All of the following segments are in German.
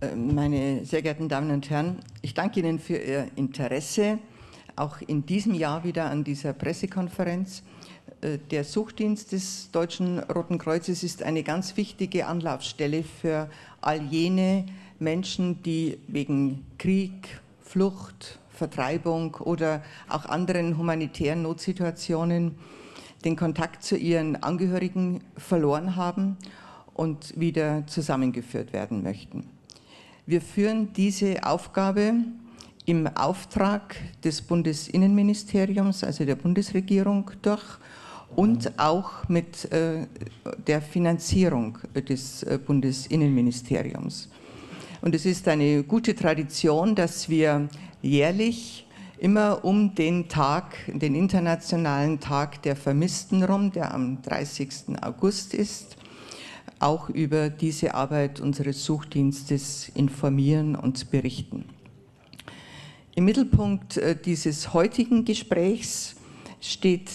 Äh, meine sehr geehrten Damen und Herren, ich danke Ihnen für Ihr Interesse, auch in diesem Jahr wieder an dieser Pressekonferenz. Äh, der Suchdienst des Deutschen Roten Kreuzes ist eine ganz wichtige Anlaufstelle für all jene Menschen, die wegen Krieg, Flucht, Vertreibung oder auch anderen humanitären Notsituationen den Kontakt zu ihren Angehörigen verloren haben und wieder zusammengeführt werden möchten. Wir führen diese Aufgabe im Auftrag des Bundesinnenministeriums, also der Bundesregierung, durch und auch mit äh, der Finanzierung des äh, Bundesinnenministeriums. Und es ist eine gute Tradition, dass wir jährlich immer um den Tag, den internationalen Tag der Vermissten rum, der am 30. August ist, auch über diese Arbeit unseres Suchdienstes informieren und berichten. Im Mittelpunkt äh, dieses heutigen Gesprächs steht,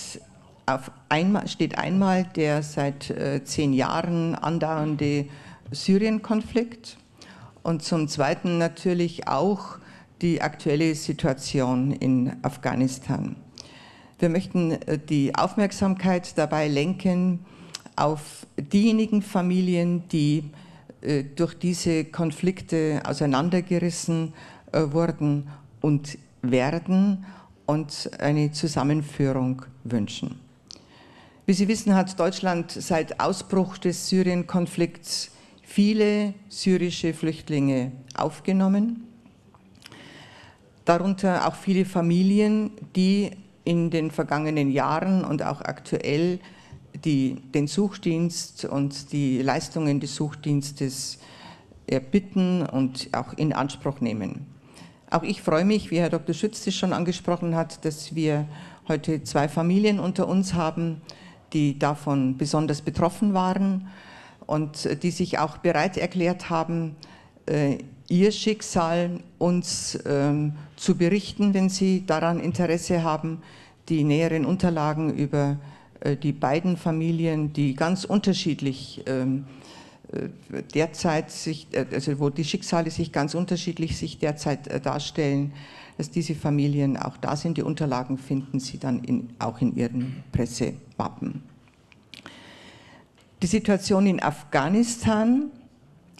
einmal, steht einmal der seit äh, zehn Jahren andauernde Syrien-Konflikt und zum Zweiten natürlich auch die aktuelle Situation in Afghanistan. Wir möchten äh, die Aufmerksamkeit dabei lenken auf diejenigen Familien, die äh, durch diese Konflikte auseinandergerissen äh, wurden und werden und eine Zusammenführung wünschen. Wie Sie wissen, hat Deutschland seit Ausbruch des Syrien-Konflikts viele syrische Flüchtlinge aufgenommen, darunter auch viele Familien, die in den vergangenen Jahren und auch aktuell die, den Suchdienst und die Leistungen des Suchdienstes erbitten und auch in Anspruch nehmen. Auch ich freue mich, wie Herr Dr. Schütz das schon angesprochen hat, dass wir heute zwei Familien unter uns haben, die davon besonders betroffen waren und die sich auch bereit erklärt haben, äh, ihr Schicksal uns ähm, zu berichten, wenn sie daran Interesse haben. Die näheren Unterlagen über die beiden Familien, die ganz unterschiedlich ähm, äh, derzeit sich, äh, also wo die Schicksale sich ganz unterschiedlich sich derzeit darstellen, dass diese Familien auch da sind. Die Unterlagen finden Sie dann in, auch in Ihren Pressewappen. Die Situation in Afghanistan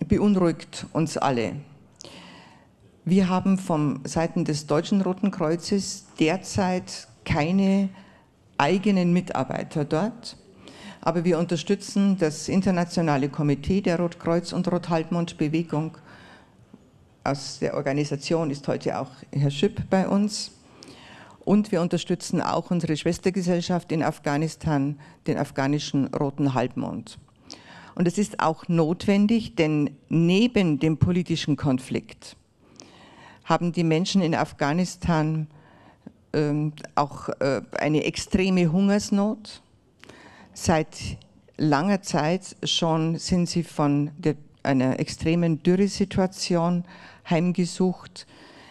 beunruhigt uns alle. Wir haben von Seiten des Deutschen Roten Kreuzes derzeit keine eigenen Mitarbeiter dort. Aber wir unterstützen das internationale Komitee der Rotkreuz- und Rothalbmond-Bewegung. Aus der Organisation ist heute auch Herr Schüpp bei uns. Und wir unterstützen auch unsere Schwestergesellschaft in Afghanistan, den afghanischen Roten Halbmond. Und es ist auch notwendig, denn neben dem politischen Konflikt haben die Menschen in Afghanistan ähm, auch äh, eine extreme Hungersnot. Seit langer Zeit schon sind sie von der, einer extremen Dürresituation heimgesucht.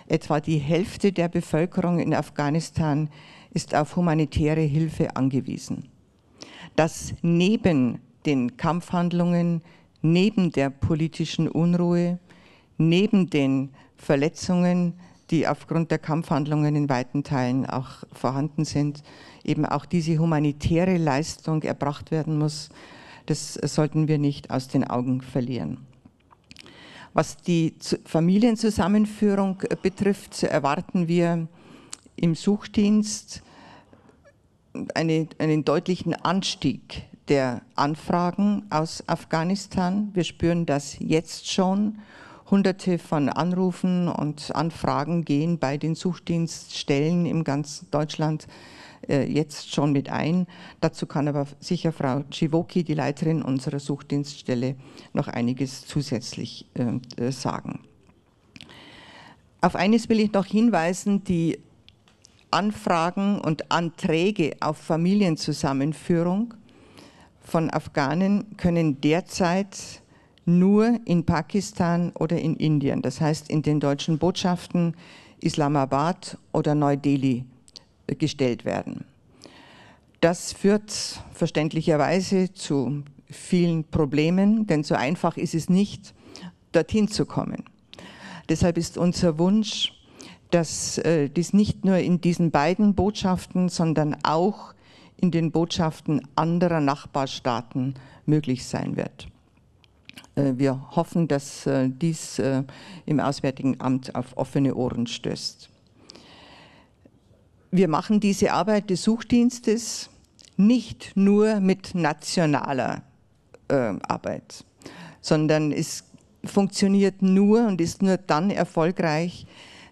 Etwa die Hälfte der Bevölkerung in Afghanistan ist auf humanitäre Hilfe angewiesen. Das neben den Kampfhandlungen, neben der politischen Unruhe, neben den Verletzungen, die aufgrund der Kampfhandlungen in weiten Teilen auch vorhanden sind, eben auch diese humanitäre Leistung erbracht werden muss. Das sollten wir nicht aus den Augen verlieren. Was die Familienzusammenführung betrifft, erwarten wir im Suchdienst eine, einen deutlichen Anstieg der Anfragen aus Afghanistan. Wir spüren das jetzt schon Hunderte von Anrufen und Anfragen gehen bei den Suchdienststellen im ganzen Deutschland äh, jetzt schon mit ein. Dazu kann aber sicher Frau Civoki, die Leiterin unserer Suchdienststelle, noch einiges zusätzlich äh, sagen. Auf eines will ich noch hinweisen, die Anfragen und Anträge auf Familienzusammenführung von Afghanen können derzeit nur in Pakistan oder in Indien, das heißt in den deutschen Botschaften Islamabad oder Neu-Delhi äh, gestellt werden. Das führt verständlicherweise zu vielen Problemen, denn so einfach ist es nicht, dorthin zu kommen. Deshalb ist unser Wunsch, dass äh, dies nicht nur in diesen beiden Botschaften, sondern auch in den Botschaften anderer Nachbarstaaten möglich sein wird. Äh, wir hoffen, dass äh, dies äh, im Auswärtigen Amt auf offene Ohren stößt. Wir machen diese Arbeit des Suchdienstes nicht nur mit nationaler Arbeit, sondern es funktioniert nur und ist nur dann erfolgreich,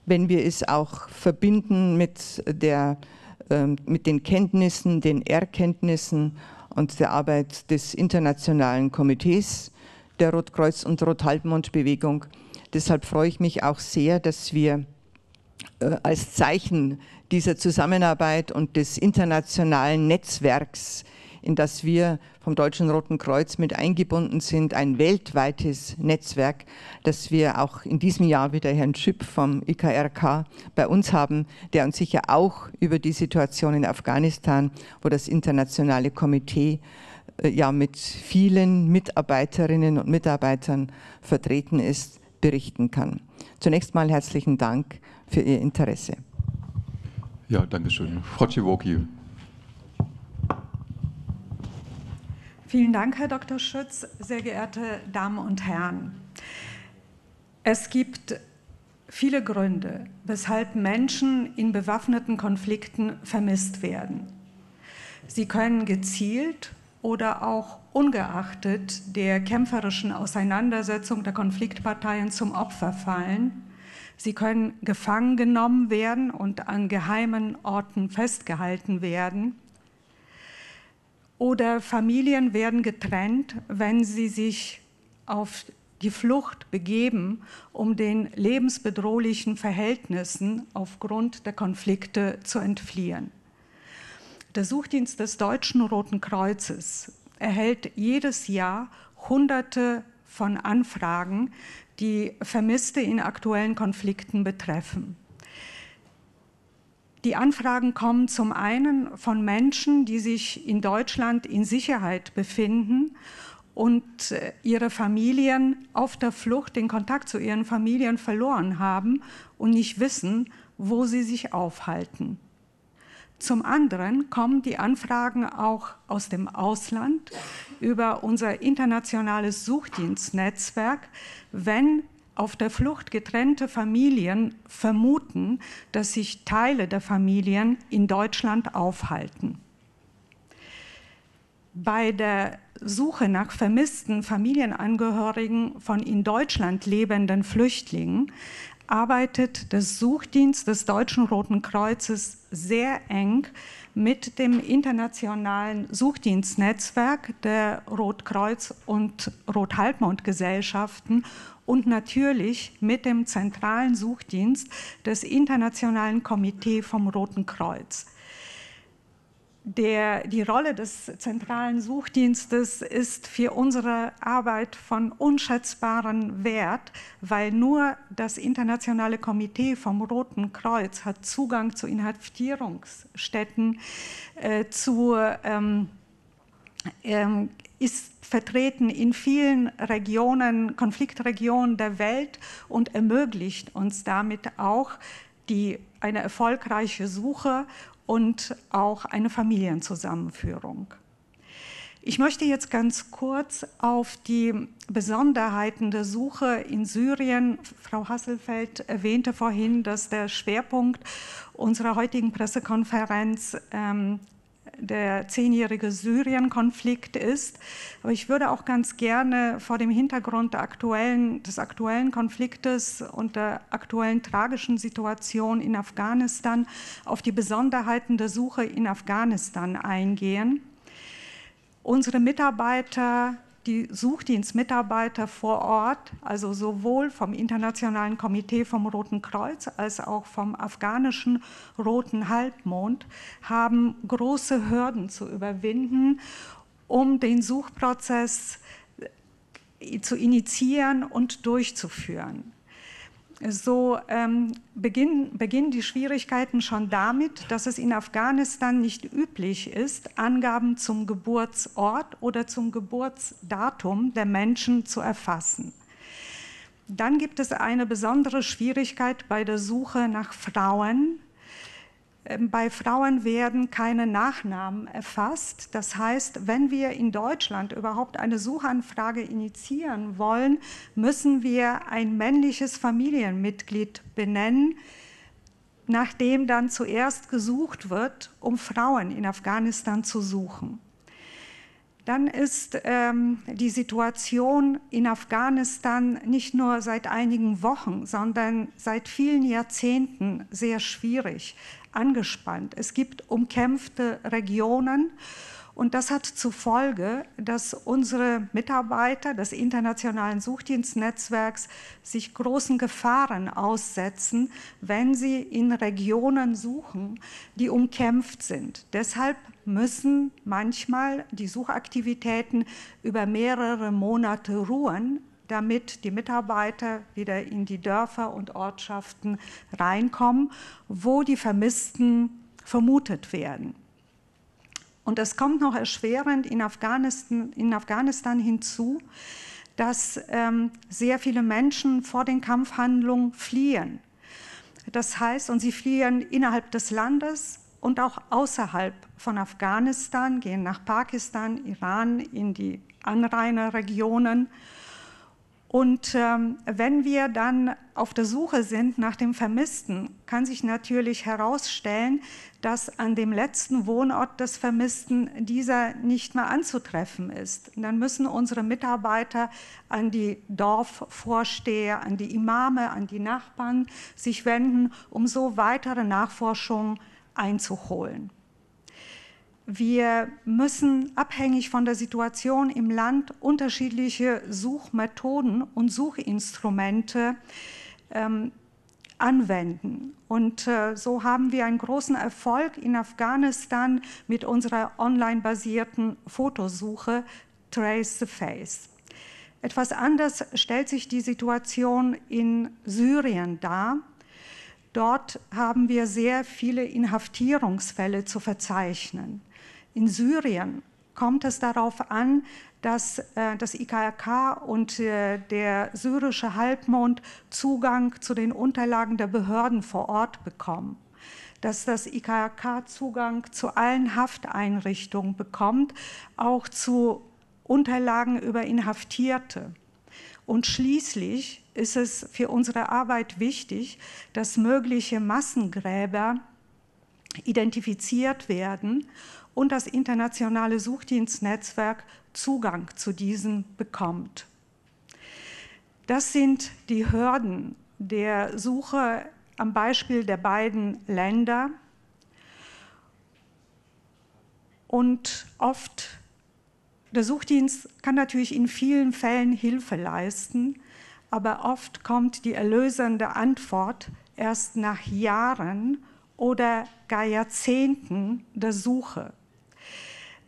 wenn wir es auch verbinden mit, der, mit den Kenntnissen, den Erkenntnissen und der Arbeit des Internationalen Komitees der Rotkreuz- und Rothalbmond-Bewegung. Deshalb freue ich mich auch sehr, dass wir äh, als Zeichen dieser Zusammenarbeit und des internationalen Netzwerks, in das wir vom Deutschen Roten Kreuz mit eingebunden sind, ein weltweites Netzwerk, dass wir auch in diesem Jahr wieder Herrn Schipp vom IKRK bei uns haben, der uns sicher auch über die Situation in Afghanistan, wo das internationale Komitee ja mit vielen Mitarbeiterinnen und Mitarbeitern vertreten ist, berichten kann. Zunächst mal herzlichen Dank für Ihr Interesse. Ja, danke schön. Frau Ciwoki. Vielen Dank, Herr Dr. Schütz, sehr geehrte Damen und Herren. Es gibt viele Gründe, weshalb Menschen in bewaffneten Konflikten vermisst werden. Sie können gezielt oder auch ungeachtet der kämpferischen Auseinandersetzung der Konfliktparteien zum Opfer fallen. Sie können gefangen genommen werden und an geheimen Orten festgehalten werden. Oder Familien werden getrennt, wenn sie sich auf die Flucht begeben, um den lebensbedrohlichen Verhältnissen aufgrund der Konflikte zu entfliehen. Der Suchdienst des Deutschen Roten Kreuzes erhält jedes Jahr Hunderte von Anfragen, die Vermisste in aktuellen Konflikten betreffen. Die Anfragen kommen zum einen von Menschen, die sich in Deutschland in Sicherheit befinden und äh, ihre Familien auf der Flucht den Kontakt zu ihren Familien verloren haben und nicht wissen, wo sie sich aufhalten. Zum anderen kommen die Anfragen auch aus dem Ausland über unser internationales Suchdienstnetzwerk, wenn auf der Flucht getrennte Familien vermuten, dass sich Teile der Familien in Deutschland aufhalten. Bei der Suche nach vermissten Familienangehörigen von in Deutschland lebenden Flüchtlingen arbeitet der Suchdienst des Deutschen Roten Kreuzes sehr eng mit dem internationalen Suchdienstnetzwerk der Rotkreuz- und Rothalbmond-Gesellschaften und natürlich mit dem zentralen Suchdienst des Internationalen Komitees vom Roten Kreuz. Der, die Rolle des zentralen Suchdienstes ist für unsere Arbeit von unschätzbarem Wert, weil nur das Internationale Komitee vom Roten Kreuz hat Zugang zu Inhaftierungsstätten, äh, zu, ähm, ähm, ist vertreten in vielen Regionen, Konfliktregionen der Welt und ermöglicht uns damit auch die, eine erfolgreiche Suche und auch eine Familienzusammenführung. Ich möchte jetzt ganz kurz auf die Besonderheiten der Suche in Syrien. Frau Hasselfeld erwähnte vorhin, dass der Schwerpunkt unserer heutigen Pressekonferenz ähm, der zehnjährige Syrien-Konflikt ist. Aber ich würde auch ganz gerne vor dem Hintergrund aktuellen, des aktuellen Konfliktes und der aktuellen tragischen Situation in Afghanistan auf die Besonderheiten der Suche in Afghanistan eingehen. Unsere Mitarbeiter die Suchdienstmitarbeiter vor Ort, also sowohl vom Internationalen Komitee vom Roten Kreuz als auch vom afghanischen Roten Halbmond, haben große Hürden zu überwinden, um den Suchprozess zu initiieren und durchzuführen so ähm, beginnen, beginnen die Schwierigkeiten schon damit, dass es in Afghanistan nicht üblich ist, Angaben zum Geburtsort oder zum Geburtsdatum der Menschen zu erfassen. dann gibt es eine besondere Schwierigkeit bei der Suche nach Frauen. Ähm, bei Frauen werden keine Nachnamen erfasst. Das heißt, wenn wir in Deutschland überhaupt eine Suchanfrage initiieren wollen, müssen wir ein männliches Familienmitglied benennen, nach dem dann zuerst gesucht wird, um Frauen in Afghanistan zu suchen dann ist ähm, die Situation in Afghanistan nicht nur seit einigen Wochen, sondern seit vielen Jahrzehnten sehr schwierig, angespannt. Es gibt umkämpfte Regionen und das hat zur Folge, dass unsere Mitarbeiter des internationalen Suchdienstnetzwerks sich großen Gefahren aussetzen, wenn sie in Regionen suchen, die umkämpft sind. Deshalb müssen manchmal die Suchaktivitäten über mehrere Monate ruhen, damit die Mitarbeiter wieder in die Dörfer und Ortschaften reinkommen, wo die Vermissten vermutet werden. Und es kommt noch erschwerend in Afghanistan, in Afghanistan hinzu, dass ähm, sehr viele Menschen vor den Kampfhandlungen fliehen. Das heißt, und sie fliehen innerhalb des Landes und auch außerhalb von Afghanistan, gehen nach Pakistan, Iran, in die Anrainerregionen. Und ähm, wenn wir dann auf der Suche sind nach dem Vermissten, kann sich natürlich herausstellen, dass an dem letzten Wohnort des Vermissten dieser nicht mehr anzutreffen ist. Und dann müssen unsere Mitarbeiter an die Dorfvorsteher, an die Imame, an die Nachbarn sich wenden, um so weitere Nachforschungen einzuholen. Wir müssen abhängig von der Situation im Land unterschiedliche Suchmethoden und Suchinstrumente ähm, anwenden. Und äh, so haben wir einen großen Erfolg in Afghanistan mit unserer online-basierten Fotosuche Trace the Face. Etwas anders stellt sich die Situation in Syrien dar. Dort haben wir sehr viele Inhaftierungsfälle zu verzeichnen. In Syrien kommt es darauf an, dass äh, das IKRK und äh, der syrische Halbmond Zugang zu den Unterlagen der Behörden vor Ort bekommen dass das IKRK Zugang zu allen Hafteinrichtungen bekommt, auch zu Unterlagen über Inhaftierte. Und schließlich ist es für unsere Arbeit wichtig, dass mögliche Massengräber identifiziert werden und das internationale Suchdienstnetzwerk Zugang zu diesen bekommt. Das sind die Hürden der Suche am Beispiel der beiden Länder. Und oft, der Suchdienst kann natürlich in vielen Fällen Hilfe leisten, aber oft kommt die erlösende Antwort erst nach Jahren oder gar Jahrzehnten der Suche.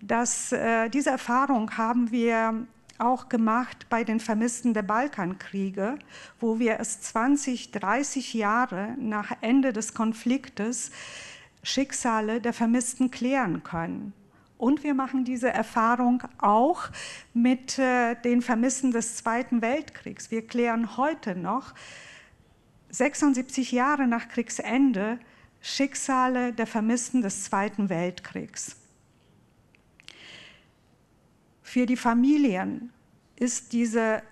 Das, äh, diese Erfahrung haben wir auch gemacht bei den Vermissten der Balkankriege, wo wir es 20, 30 Jahre nach Ende des Konfliktes Schicksale der Vermissten klären können. Und wir machen diese Erfahrung auch mit äh, den Vermissen des Zweiten Weltkriegs. Wir klären heute noch, 76 Jahre nach Kriegsende, Schicksale der Vermissten des Zweiten Weltkriegs. Für die Familien ist diese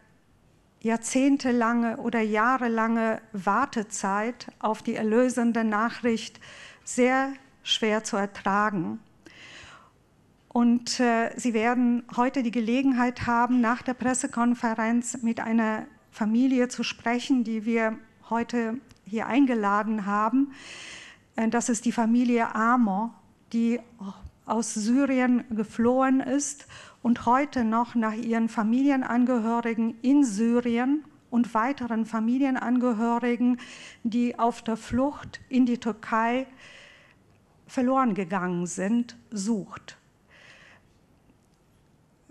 jahrzehntelange oder jahrelange Wartezeit auf die erlösende Nachricht sehr schwer zu ertragen. Und äh, Sie werden heute die Gelegenheit haben, nach der Pressekonferenz mit einer Familie zu sprechen, die wir heute hier eingeladen haben. Äh, das ist die Familie Amor, die aus Syrien geflohen ist und heute noch nach ihren Familienangehörigen in Syrien und weiteren Familienangehörigen, die auf der Flucht in die Türkei verloren gegangen sind, sucht.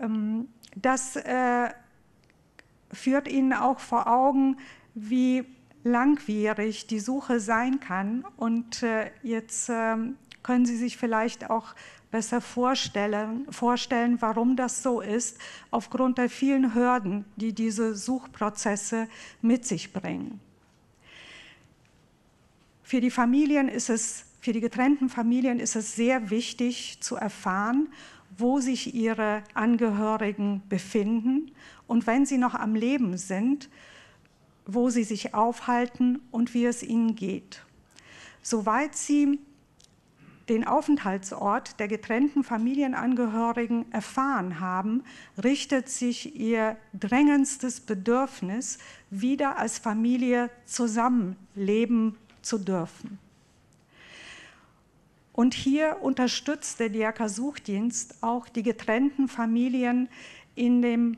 Ähm, das äh, führt Ihnen auch vor Augen, wie langwierig die Suche sein kann. Und äh, jetzt ähm, können Sie sich vielleicht auch besser vorstellen, vorstellen, warum das so ist, aufgrund der vielen Hürden, die diese Suchprozesse mit sich bringen. Für die Familien ist es, für die getrennten Familien ist es sehr wichtig zu erfahren, wo sich ihre Angehörigen befinden und wenn sie noch am Leben sind, wo sie sich aufhalten und wie es ihnen geht. Soweit sie den Aufenthaltsort der getrennten Familienangehörigen erfahren haben, richtet sich ihr drängendstes Bedürfnis, wieder als Familie zusammenleben zu dürfen. Und hier unterstützt der DRK-Suchdienst auch die getrennten Familien in, dem,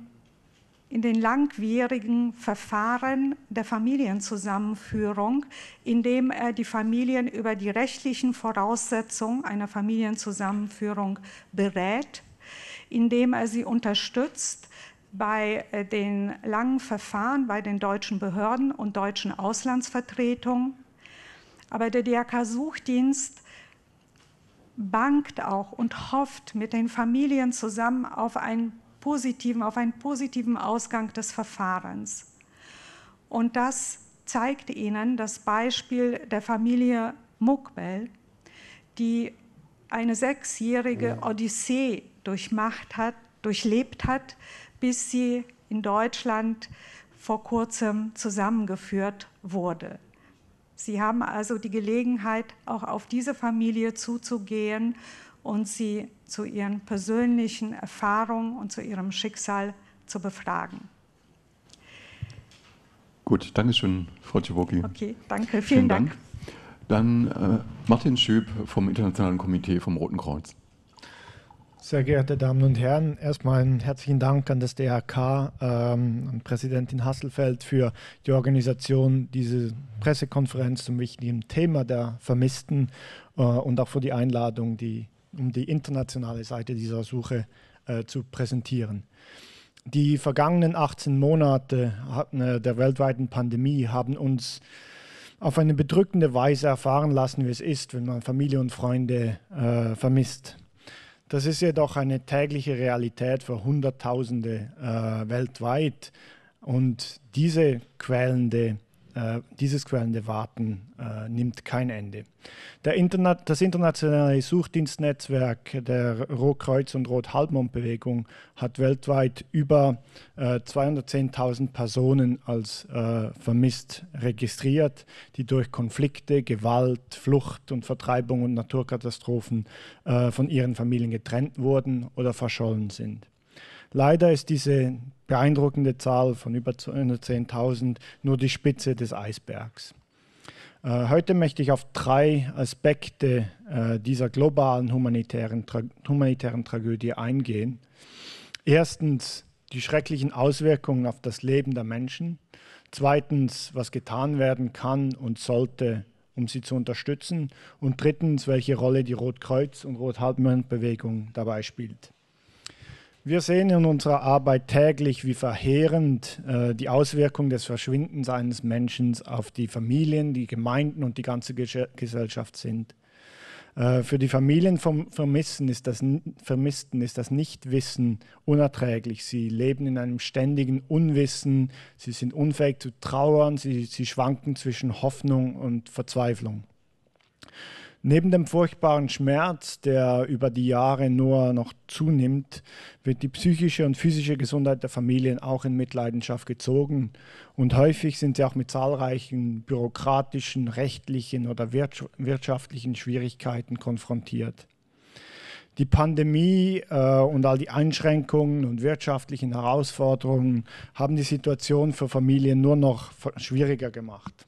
in den langwierigen Verfahren der Familienzusammenführung, indem er die Familien über die rechtlichen Voraussetzungen einer Familienzusammenführung berät, indem er sie unterstützt bei äh, den langen Verfahren bei den deutschen Behörden und deutschen Auslandsvertretungen. Aber der DRK-Suchdienst bangt auch und hofft mit den Familien zusammen auf einen positiven, auf einen positiven Ausgang des Verfahrens. Und das zeigt Ihnen das Beispiel der Familie Mukbel, die eine sechsjährige Odyssee durchmacht hat, durchlebt hat, bis sie in Deutschland vor kurzem zusammengeführt wurde. Sie haben also die Gelegenheit, auch auf diese Familie zuzugehen und sie zu ihren persönlichen Erfahrungen und zu ihrem Schicksal zu befragen. Gut, danke schön, Frau Ciwoki. Okay, danke, vielen, vielen Dank. Dank. Dann äh, Martin Schüb vom Internationalen Komitee vom Roten Kreuz. Sehr geehrte Damen und Herren, erstmal einen herzlichen Dank an das DRK, ähm, an Präsidentin Hasselfeld für die Organisation dieser Pressekonferenz zum wichtigen Thema der Vermissten äh, und auch für die Einladung, die, um die internationale Seite dieser Suche äh, zu präsentieren. Die vergangenen 18 Monate äh, der weltweiten Pandemie haben uns auf eine bedrückende Weise erfahren lassen, wie es ist, wenn man Familie und Freunde äh, vermisst. Das ist jedoch eine tägliche Realität für Hunderttausende äh, weltweit. Und diese quälende dieses quälende Warten äh, nimmt kein Ende. Internet, das internationale Suchdienstnetzwerk der Rotkreuz- und Rot-Halbmond-Bewegung hat weltweit über äh, 210.000 Personen als äh, vermisst registriert, die durch Konflikte, Gewalt, Flucht und Vertreibung und Naturkatastrophen äh, von ihren Familien getrennt wurden oder verschollen sind. Leider ist diese beeindruckende Zahl von über 210.000 nur die Spitze des Eisbergs. Äh, heute möchte ich auf drei Aspekte äh, dieser globalen humanitären, Tra humanitären Tragödie eingehen. Erstens die schrecklichen Auswirkungen auf das Leben der Menschen. Zweitens, was getan werden kann und sollte, um sie zu unterstützen. Und drittens, welche Rolle die Rotkreuz- und Rothalbmond-Bewegung dabei spielt. Wir sehen in unserer Arbeit täglich, wie verheerend äh, die Auswirkungen des Verschwindens eines Menschen auf die Familien, die Gemeinden und die ganze Ge Gesellschaft sind. Äh, für die Familien vom Vermissen ist das, Vermissten ist das Nichtwissen unerträglich. Sie leben in einem ständigen Unwissen, sie sind unfähig zu trauern, sie, sie schwanken zwischen Hoffnung und Verzweiflung. Neben dem furchtbaren Schmerz, der über die Jahre nur noch zunimmt, wird die psychische und physische Gesundheit der Familien auch in Mitleidenschaft gezogen. Und häufig sind sie auch mit zahlreichen bürokratischen, rechtlichen oder wirtschaftlichen Schwierigkeiten konfrontiert. Die Pandemie äh, und all die Einschränkungen und wirtschaftlichen Herausforderungen haben die Situation für Familien nur noch schwieriger gemacht.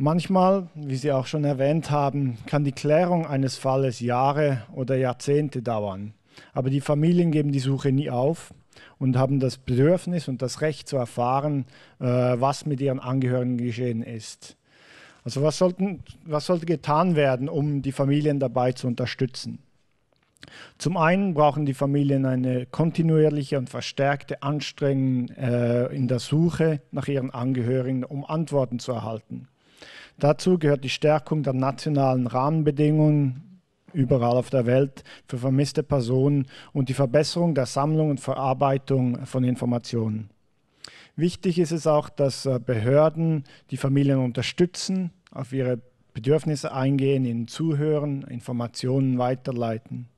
Manchmal, wie Sie auch schon erwähnt haben, kann die Klärung eines Falles Jahre oder Jahrzehnte dauern. Aber die Familien geben die Suche nie auf und haben das Bedürfnis und das Recht zu erfahren, äh, was mit ihren Angehörigen geschehen ist. Also was, sollten, was sollte getan werden, um die Familien dabei zu unterstützen? Zum einen brauchen die Familien eine kontinuierliche und verstärkte Anstrengung äh, in der Suche nach ihren Angehörigen, um Antworten zu erhalten. Dazu gehört die Stärkung der nationalen Rahmenbedingungen überall auf der Welt für vermisste Personen und die Verbesserung der Sammlung und Verarbeitung von Informationen. Wichtig ist es auch, dass äh, Behörden die Familien unterstützen, auf ihre Bedürfnisse eingehen, ihnen zuhören, Informationen weiterleiten.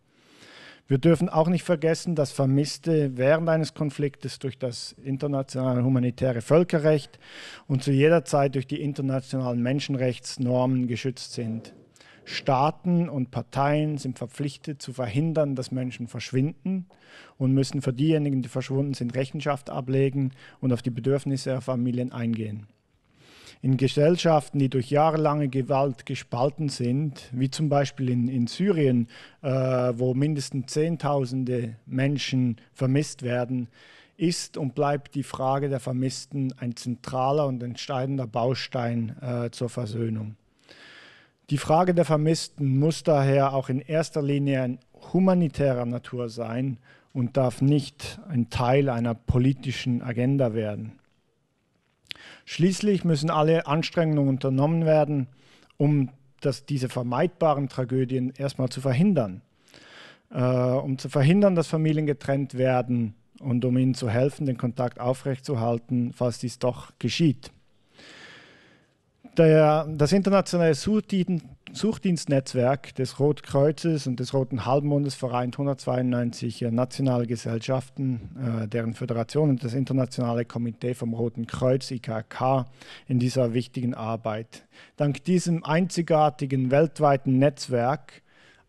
Wir dürfen auch nicht vergessen, dass Vermisste während eines Konfliktes durch das internationale humanitäre Völkerrecht und zu jeder Zeit durch die internationalen Menschenrechtsnormen geschützt sind. Staaten und Parteien sind verpflichtet zu verhindern, dass Menschen verschwinden und müssen für diejenigen, die verschwunden sind, Rechenschaft ablegen und auf die Bedürfnisse der Familien eingehen. In Gesellschaften, die durch jahrelange Gewalt gespalten sind, wie zum Beispiel in, in Syrien, äh, wo mindestens Zehntausende Menschen vermisst werden, ist und bleibt die Frage der Vermissten ein zentraler und entscheidender Baustein äh, zur Versöhnung. Die Frage der Vermissten muss daher auch in erster Linie humanitärer Natur sein und darf nicht ein Teil einer politischen Agenda werden. Schließlich müssen alle Anstrengungen unternommen werden, um das, diese vermeidbaren Tragödien erstmal zu verhindern. Äh, um zu verhindern, dass Familien getrennt werden und um ihnen zu helfen, den Kontakt aufrechtzuerhalten, falls dies doch geschieht. Der, das internationale Suchdienstnetzwerk des Rotkreuzes und des Roten Halbmondes vereint 192 nationale Gesellschaften, äh, deren Föderation und das internationale Komitee vom Roten Kreuz, IKK, in dieser wichtigen Arbeit. Dank diesem einzigartigen weltweiten Netzwerk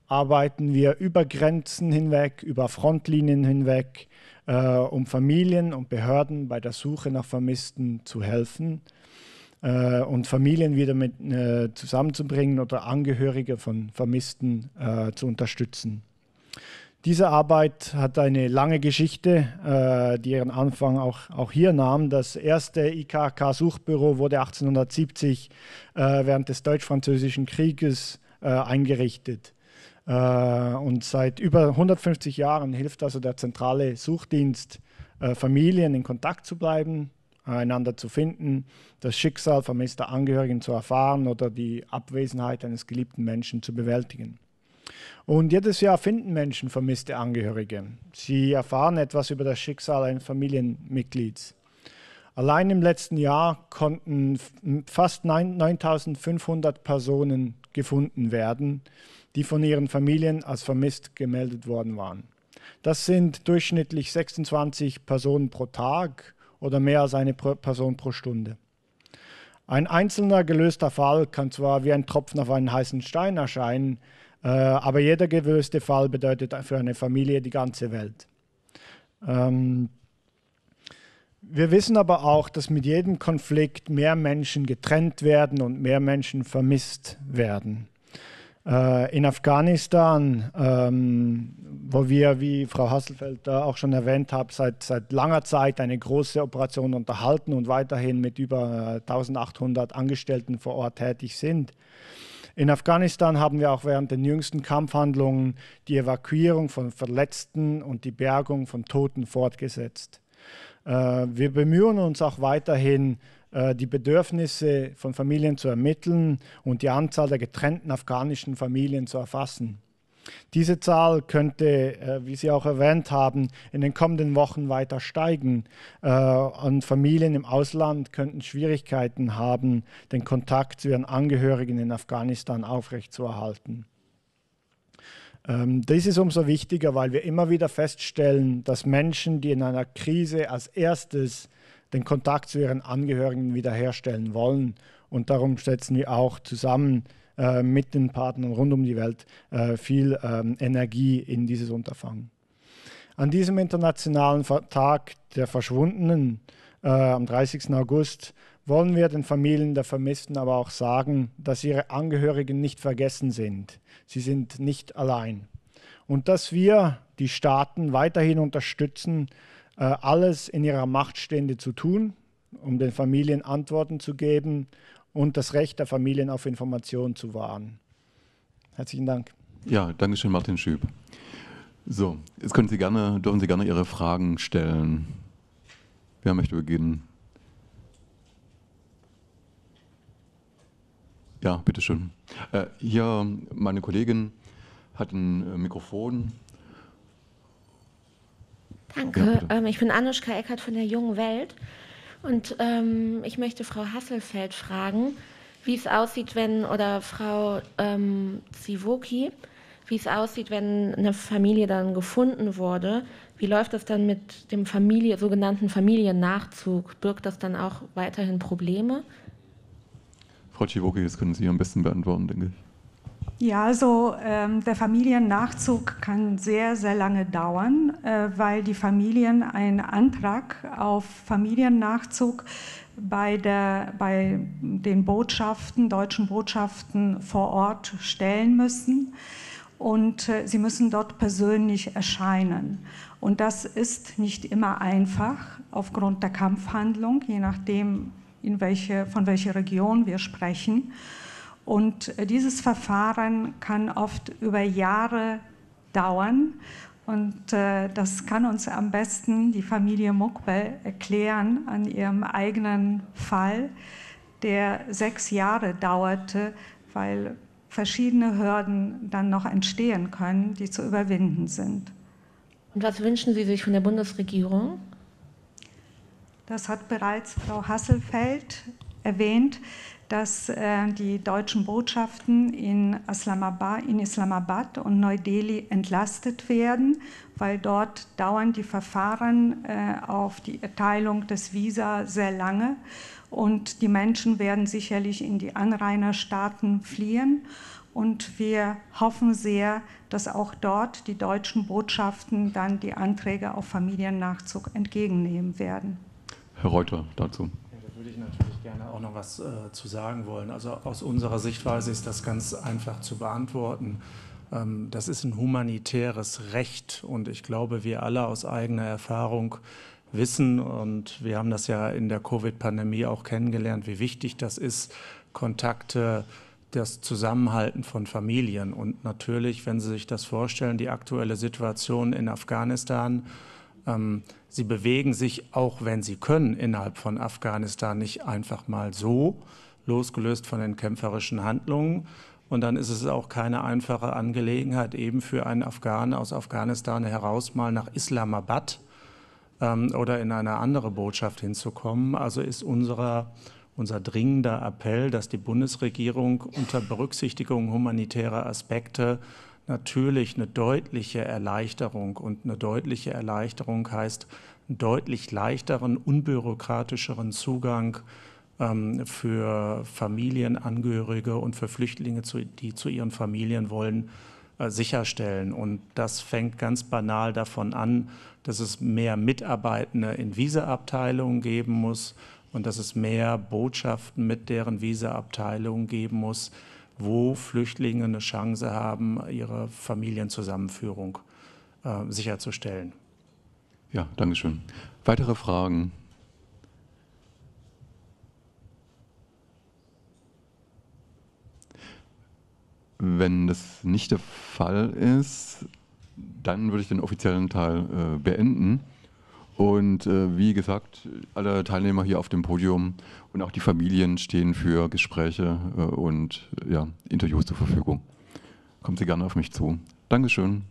arbeiten wir über Grenzen hinweg, über Frontlinien hinweg, äh, um Familien und Behörden bei der Suche nach Vermissten zu helfen äh, und Familien wieder mit, äh, zusammenzubringen oder Angehörige von Vermissten äh, zu unterstützen. Diese Arbeit hat eine lange Geschichte, äh, die ihren Anfang auch, auch hier nahm. Das erste IKK-Suchbüro wurde 1870 äh, während des Deutsch-Französischen Krieges eingerichtet. und seit über 150 Jahren hilft also der zentrale Suchdienst Familien in Kontakt zu bleiben, einander zu finden, das Schicksal vermisster Angehörigen zu erfahren oder die Abwesenheit eines geliebten Menschen zu bewältigen. Und jedes Jahr finden Menschen vermisste Angehörige. Sie erfahren etwas über das Schicksal eines Familienmitglieds. Allein im letzten Jahr konnten fast 9500 Personen gefunden werden, die von ihren Familien als vermisst gemeldet worden waren. Das sind durchschnittlich 26 Personen pro Tag oder mehr als eine Person pro Stunde. Ein einzelner gelöster Fall kann zwar wie ein Tropfen auf einen heißen Stein erscheinen, äh, aber jeder gelöste Fall bedeutet für eine Familie die ganze Welt. Ähm, wir wissen aber auch, dass mit jedem Konflikt mehr Menschen getrennt werden und mehr Menschen vermisst werden. Äh, in Afghanistan, ähm, wo wir, wie Frau Hasselfeld auch schon erwähnt hat, seit, seit langer Zeit eine große Operation unterhalten und weiterhin mit über 1800 Angestellten vor Ort tätig sind. In Afghanistan haben wir auch während den jüngsten Kampfhandlungen die Evakuierung von Verletzten und die Bergung von Toten fortgesetzt. Äh, wir bemühen uns auch weiterhin, äh, die Bedürfnisse von Familien zu ermitteln und die Anzahl der getrennten afghanischen Familien zu erfassen. Diese Zahl könnte, äh, wie Sie auch erwähnt haben, in den kommenden Wochen weiter steigen. Äh, und Familien im Ausland könnten Schwierigkeiten haben, den Kontakt zu ihren Angehörigen in Afghanistan aufrechtzuerhalten. Ähm, dies ist umso wichtiger, weil wir immer wieder feststellen, dass Menschen, die in einer Krise als erstes den Kontakt zu ihren Angehörigen wiederherstellen wollen. Und darum setzen wir auch zusammen äh, mit den Partnern rund um die Welt äh, viel ähm, Energie in dieses Unterfangen. An diesem internationalen Tag der Verschwundenen äh, am 30. August wollen wir den Familien der Vermissten aber auch sagen, dass ihre Angehörigen nicht vergessen sind. Sie sind nicht allein. Und dass wir die Staaten weiterhin unterstützen, alles in ihrer Macht Stehende zu tun, um den Familien Antworten zu geben und das Recht der Familien auf Information zu wahren. Herzlichen Dank. Ja, danke schön, Martin Schüb. So, jetzt können Sie gerne, dürfen Sie gerne Ihre Fragen stellen. Wer möchte beginnen? Ja, bitteschön. Äh, hier meine Kollegin hat ein äh, Mikrofon. Danke. Ja, ähm, ich bin Anuschka Eckert von der Jungen Welt und ähm, ich möchte Frau Hasselfeld fragen, wie es aussieht, wenn, oder Frau ähm, Zivoki, wie es aussieht, wenn eine Familie dann gefunden wurde. Wie läuft das dann mit dem Familie, sogenannten Familiennachzug? Birgt das dann auch weiterhin Probleme? Frau Civoki, das können Sie am besten beantworten, denke ich. Ja, also ähm, der Familiennachzug kann sehr, sehr lange dauern, äh, weil die Familien einen Antrag auf Familiennachzug bei, der, bei den Botschaften, deutschen Botschaften vor Ort stellen müssen und äh, sie müssen dort persönlich erscheinen. Und das ist nicht immer einfach aufgrund der Kampfhandlung, je nachdem, in welche, von welcher Region wir sprechen. Und dieses Verfahren kann oft über Jahre dauern. Und äh, das kann uns am besten die Familie Mukbel erklären an ihrem eigenen Fall, der sechs Jahre dauerte, weil verschiedene Hürden dann noch entstehen können, die zu überwinden sind. Und was wünschen Sie sich von der Bundesregierung? Das hat bereits Frau Hasselfeld erwähnt dass äh, die deutschen Botschaften in Islamabad, in Islamabad und Neu-Delhi entlastet werden, weil dort dauern die Verfahren äh, auf die Erteilung des Visa sehr lange und die Menschen werden sicherlich in die Anrainerstaaten fliehen. Und wir hoffen sehr, dass auch dort die deutschen Botschaften dann die Anträge auf Familiennachzug entgegennehmen werden. Herr Reuter dazu natürlich gerne auch noch was äh, zu sagen wollen. Also aus unserer Sichtweise ist das ganz einfach zu beantworten. Ähm, das ist ein humanitäres Recht und ich glaube, wir alle aus eigener Erfahrung wissen und wir haben das ja in der Covid-Pandemie auch kennengelernt, wie wichtig das ist, Kontakte, das Zusammenhalten von Familien. Und natürlich, wenn Sie sich das vorstellen, die aktuelle Situation in Afghanistan, sie bewegen sich, auch wenn sie können, innerhalb von Afghanistan nicht einfach mal so, losgelöst von den kämpferischen Handlungen. Und dann ist es auch keine einfache Angelegenheit, eben für einen Afghanen aus Afghanistan heraus mal nach Islamabad ähm, oder in eine andere Botschaft hinzukommen. Also ist unserer, unser dringender Appell, dass die Bundesregierung unter Berücksichtigung humanitärer Aspekte natürlich eine deutliche Erleichterung. Und eine deutliche Erleichterung heißt einen deutlich leichteren, unbürokratischeren Zugang ähm, für Familienangehörige und für Flüchtlinge, die zu ihren Familien wollen, äh, sicherstellen. Und das fängt ganz banal davon an, dass es mehr Mitarbeitende in Visaabteilungen geben muss und dass es mehr Botschaften mit deren Visaabteilungen geben muss, wo Flüchtlinge eine Chance haben, ihre Familienzusammenführung äh, sicherzustellen. Ja, Dankeschön. Weitere Fragen? Wenn das nicht der Fall ist, dann würde ich den offiziellen Teil äh, beenden. Und äh, wie gesagt, alle Teilnehmer hier auf dem Podium und auch die Familien stehen für Gespräche äh, und ja, Interviews zur Verfügung. Kommen Sie gerne auf mich zu. Dankeschön.